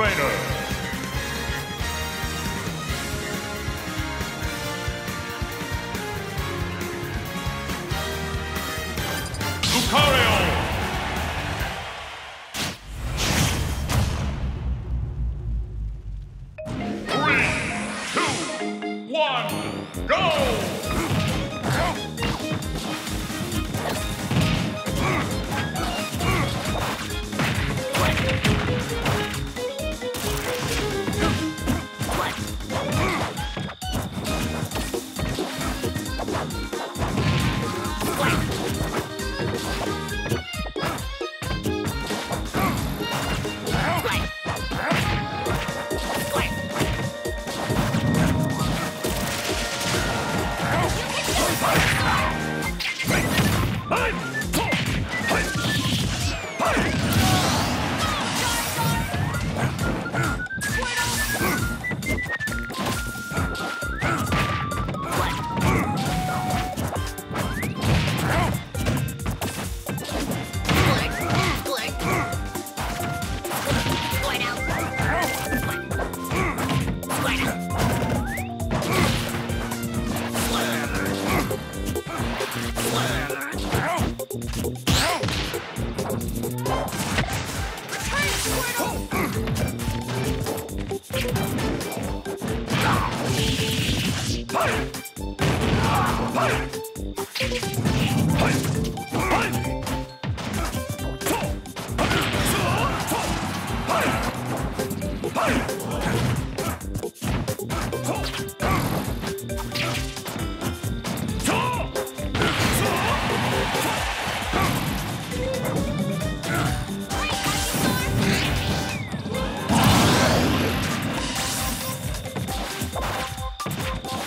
Trainer. Lucario. Three, two, one, go! Trainer!